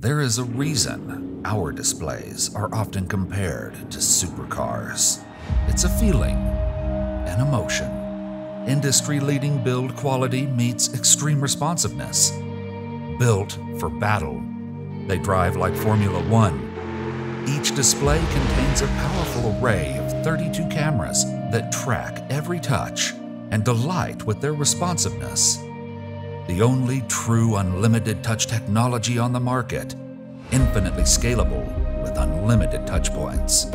There is a reason our displays are often compared to supercars. It's a feeling, an emotion. Industry leading build quality meets extreme responsiveness. Built for battle, they drive like Formula One. Each display contains a powerful array of 32 cameras that track every touch and delight with their responsiveness the only true unlimited touch technology on the market, infinitely scalable with unlimited touchpoints.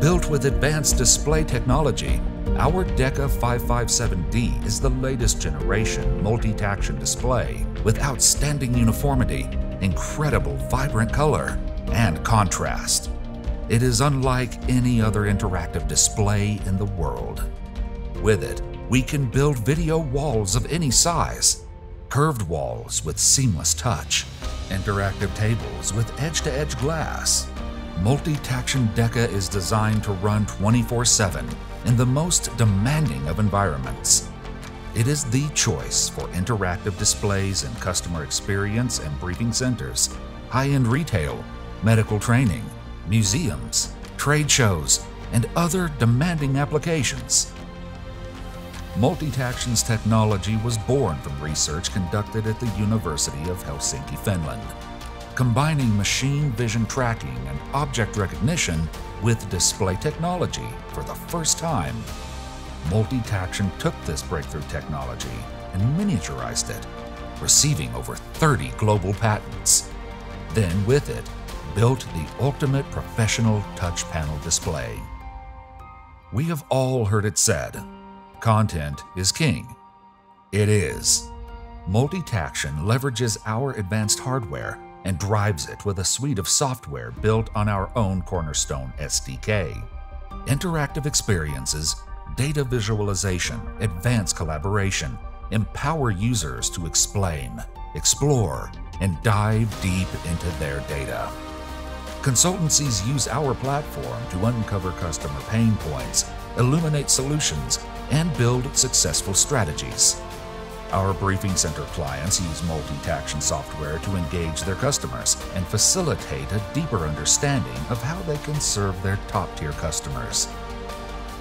Built with advanced display technology, our DECA 557D is the latest generation MultiTaction display with outstanding uniformity, incredible vibrant color, and contrast. It is unlike any other interactive display in the world. With it, we can build video walls of any size, curved walls with seamless touch, interactive tables with edge-to-edge glass. MultiTaction DECA is designed to run 24-7 in the most demanding of environments. It is the choice for interactive displays in customer experience and briefing centers, high-end retail, medical training, museums, trade shows, and other demanding applications. MultiTaction's technology was born from research conducted at the University of Helsinki, Finland, combining machine vision tracking and object recognition with display technology for the first time. MultiTaction took this breakthrough technology and miniaturized it, receiving over 30 global patents. Then, with it, built the ultimate professional touch panel display. We have all heard it said Content is king. It is. MultiTaction leverages our advanced hardware and drives it with a suite of software built on our own Cornerstone SDK. Interactive experiences, data visualization, advanced collaboration empower users to explain, explore, and dive deep into their data. Consultancies use our platform to uncover customer pain points, illuminate solutions, and build successful strategies. Our briefing center clients use MultiTaction software to engage their customers and facilitate a deeper understanding of how they can serve their top-tier customers.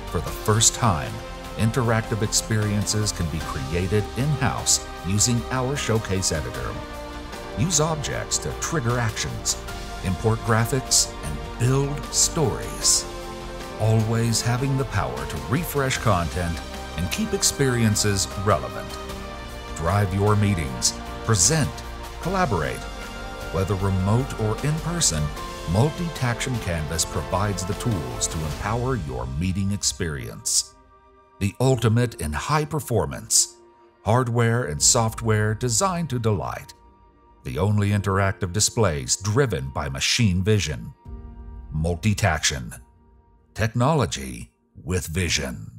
For the first time, interactive experiences can be created in-house using our Showcase editor. Use objects to trigger actions, import graphics, and build stories always having the power to refresh content and keep experiences relevant. Drive your meetings, present, collaborate. Whether remote or in person, MultiTaction Canvus provides the tools to empower your meeting experience. The ultimate in high performance, hardware and software designed to delight. The only interactive displays driven by machine vision. MultiTaction technology with vision.